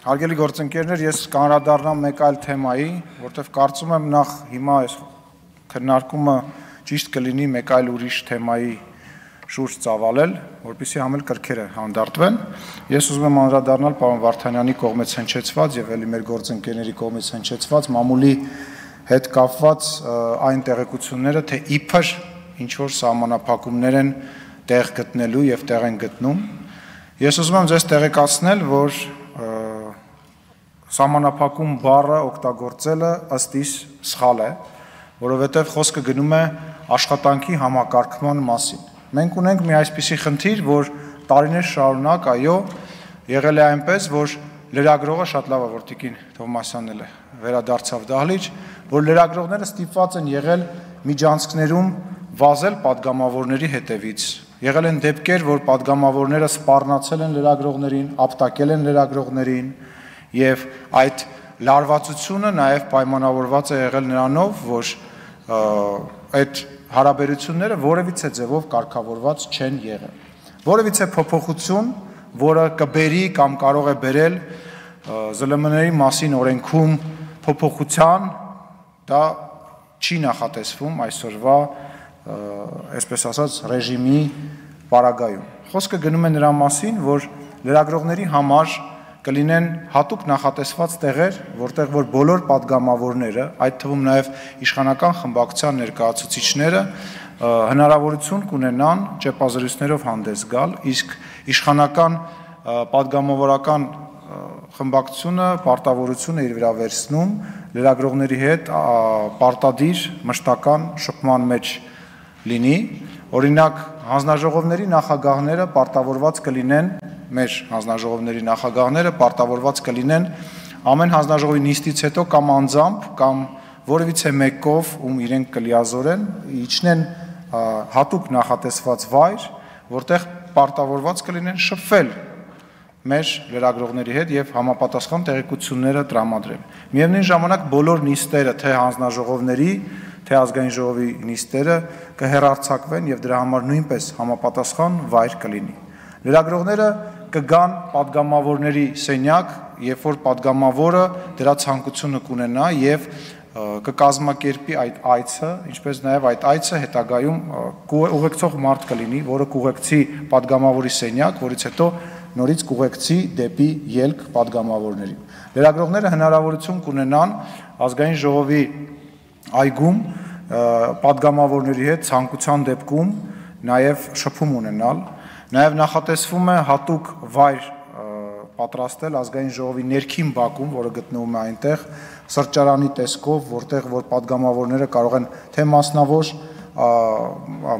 Հարգելի գործընկերներ, ես կանրադառնամ մեկ այլ թեմայի, որտեղ կարծում եմ նախ հիմա այս քննարկումը ճիշտ կլինի մեկ այլ ուրիշ թեմայի շուրջ ծավալել, որpիսի համել կրքերը հանդարտվեն։ Ես ուզում եմ անդրադառնալ պարոն Վարդանյանի կողմից հնչեցված եւ ելի մեր գործընկերների կողմից հնչեցված մամուլի հետ կապված այն տեղեկությունները, թե իբր ինչ որ սահմանափակումներ են տեղ գտնելու եւ տեղ են գտնում։ Ես ուզում եմ ձեզ տեղեկացնել, որ Սամանապակում բառը օգտագործելը ըստ իս սխալ է, որովհետև խոսքը գնում է աշխատանքի համակարգման մասին։ Մենք ունենք մի այսպիսի խնդիր, որ տարիներ շարունակ, այո, եղել է այնպես, որ լրագրողը շատ լավ է որտիկին Թովմասյանն է վերադարձավ դահլիճ, որ լրագրողները ստիպված են եղել միջանցքներում վազել падգամավորների հետևից։ Եղել են դեպքեր, որ падգամավորները սպառնացել են լրագրողներին, ապտակել են լրագրողներին, եւ այդ լարվածությունը նաեւ պայմանավորված է եղել նրանով, որ այդ հարաբերությունները որևիցե ձևով կարգավորված չեն եղել։ Որևիցե փոփոխություն, որը կբերի կամ կարող է բերել ԶԼՄ-ների մասին օրենքում փոփոխության, դա չի նախատեսվում այսօրվա, այսպես ասած, ռեժիմի պարագայում։ Խոսքը գնում է նրա մասին, որ լրագրողների համար կլինեն հատուկ նախատեսված տեղեր, որտեղ որ բոլոր падգամավորները, այդ թվում նաև իշխանական խմբակցության ներկայացուցիչները հնարավորություն կունենան ճեպազրույցներով հանդես գալ, իսկ իշխանական падգամավորական խմբակցությունը պարտավորությունը իր վրա վերցնում լրագրողների հետ պարտադիր մշտական շփման մեջ լինի։ Օրինակ, հանձնաժողովների նախագահները պարտավորված կլինեն մեր հանձնաժողովների նախագահները պարտավորված կլինեն ամեն հանձնաժողովի նիստից հետո կամ անձամբ կամ որևիցե մեկով, ում իրենք կլիազորեն, իջնեն հատուկ նախատեսված վայր, որտեղ պարտավորված կլինեն շփվել մեր լրագրողների հետ եւ համապատասխան տեղեկությունները տրամադրել։ Միևնույն ժամանակ բոլոր նիստերը, թե հանձնաժողովների, թե ազգային ժողովի նիստերը կհերարցակվեն եւ դրա համար նույնպես համապատասխան վայր կլինի։ Լրագրողները կգան падգամավորների սենյակ, երբ որ падգամավորը դրա ցանկությունը կունենա եւ կկազմակերպի այդ այցը, ինչպես նաև այդ այցը հետագայում ուղեկցող մարդ կլինի, որը կուղեկցի падգամավորի սենյակ, որից հետո նորից կուղեկցի դեպի ելք падգամավորներին։ Լրագրողները հնարավորություն կունենան ազգային ժողովի այգում падգամավորների հետ ցանկության դեպքում նաև շփում ունենալ, Նաև նախատեսվում է հատուկ վայր պատրաստել ազգային ժողովի ներքին բակում, որը գտնվում է այնտեղ, սրճարանի տեսքով, որտեղ որ падգամավորները կարող են թե մասնավոր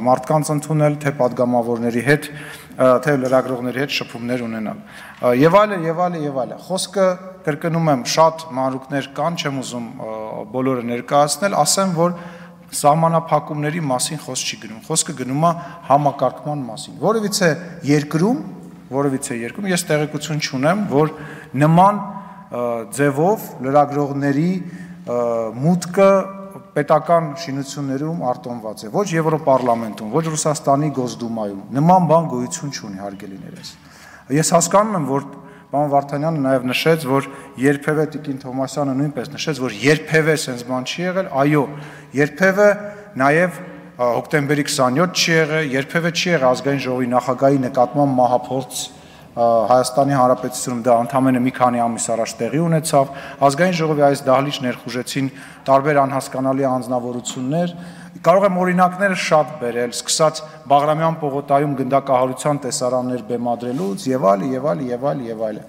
մարդկանց ընդունել, թե падգամավորների հետ, թե լրագրողների հետ շփումներ ունենալ։ Եվ այլն, եւ այլն, եւ այլն։ Խոսքը կրկնում եմ, շատ մանրուկներ կան, չեմ ուզում բոլորը ներկայացնել, ասեմ, որ սահմանափակումների մասին խոսք չի գնում։ Խոսքը գնում է համակարգման մասին։ Որևիցե երկրում, որևիցե երկրում ես տեղեկություն չունեմ, որ նման ձևով լրագրողների մուտքը պետական շինություններում արտոնված է։ Ոչ Եվրոպարլամենտում, ոչ Ռուսաստանի Գոսդումայում։ Նման բան գոյություն չունի, հարգելիներս։ Ես հասկանում եմ, որ Պարոն Վարդանյանը նաև նշեց, որ երբևէ Տիկին Թոմասյանը նույնպես նշեց, որ երբևէ sense բան չի եղել, այո, երբևէ նաև հոկտեմբերի 27 չի եղել, երբևէ չի եղել ազգային ժողովի նախագահի նկատմամբ մահափորձ Հայաստանի Հանրապետությունում դա ընդամենը մի քանի ամիս առաջ տեղի ունեցավ ազգային ժողովի այս դահլիճ ներխուժեցին տարբեր անհասկանալի անձնավորություններ կարող եմ օրինակները շատ բերել, սկսած Բաղրամյան պողոտայում գնդակահարության տեսարաններ բեմադրելուց եւ այլ եւ այլ եւ այլ եւ այլ։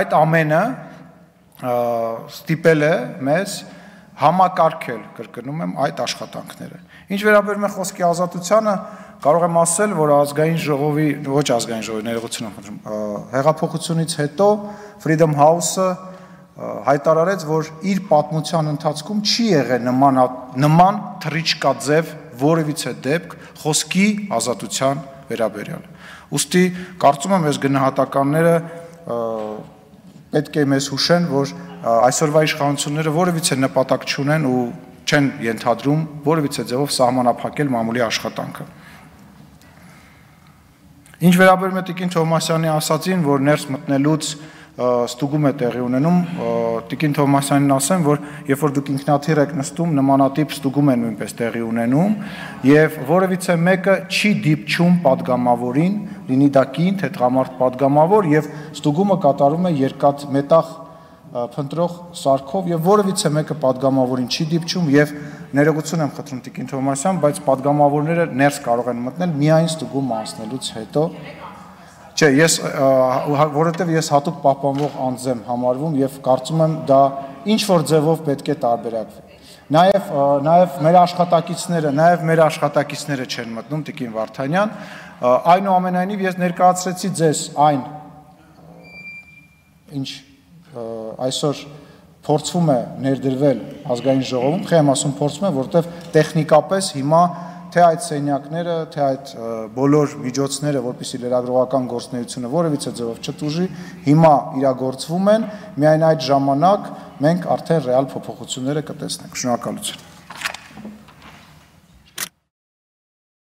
Այդ ամենը ստիպել է մեզ համակարգել, կրկնում եմ, այդ աշխատանքները։ Ինչ վերաբերում է խոսքի ազատությանը, կարող եմ ասել, որ ազգային ժողովի, ոչ ազգային ժողովի ներողություն եմ խնդրում, հեղափոխությունից հետո Freedom House-ը հայտարարեց, որ իր պատմության ընթացքում չի եղել նման նման թրիչկաձև որևիցե դեպք խոսքի ազատության վերաբերյալ։ Ոստի կարծում եմ, այս գնահատականները պետք է մեզ հուշեն, որ այսօրվա իշխանությունները որևիցե նպատակ չունեն ու չեն ենթադրում որևիցե ձևով սահմանափակել մամուլի աշխատանքը։ Ինչ վերաբերում է Տիկին Թովմասյանի ասացին, որ ներս մտնելուց ստուգում է տեղի ունենում, Տիկին Թովմասյանին ասեմ, որ երբ որ դուք ինքնաթիռ եք նստում, նմանատիպ ստուգում է նույնպես տեղի ունենում, եւ որևիցե մեկը չի դիպչում падգամավորին, լինի դա կին թե տղամարդ падգամավոր եւ ստուգումը կատարում է երկած մետաղ փնտրող սարքով եւ որևիցե մեկը падգամավորին չի դիպչում եւ ներողություն եմ խնդրում Տիկին Թոմասյան, բայց падգամավորները ներս կարող են մտնել միայն ստուգում մասնելուց հետո։ Չէ, ես հա, որովհետև ես հատուկ պահպանվող անձ եմ համարվում եւ կարծում եմ դա ինչ որ ձևով պետք է տարբերակվի։ Նաեւ նաեւ մեր աշխատակիցները, նաեւ մեր աշխատակիցները չեն մտնում Տիկին Վարդանյան, այնուամենայնիվ ես ներկայացրեցի ձեզ այն ինչ այսօր այս փորձվում է ներդրվել ազգային ժողովում, խե եմ ասում փորձում է, որովհետև տեխնիկապես հիմա թե այդ սենյակները, թե այդ բոլոր միջոցները, որպիսի լրագրողական գործունեությունը որևիցե ձևով չտուժի, հիմա իրագործվում են, միայն այդ ժամանակ մենք արդեն ռեալ փոփոխությունները կտեսնենք։ Շնորհակալություն։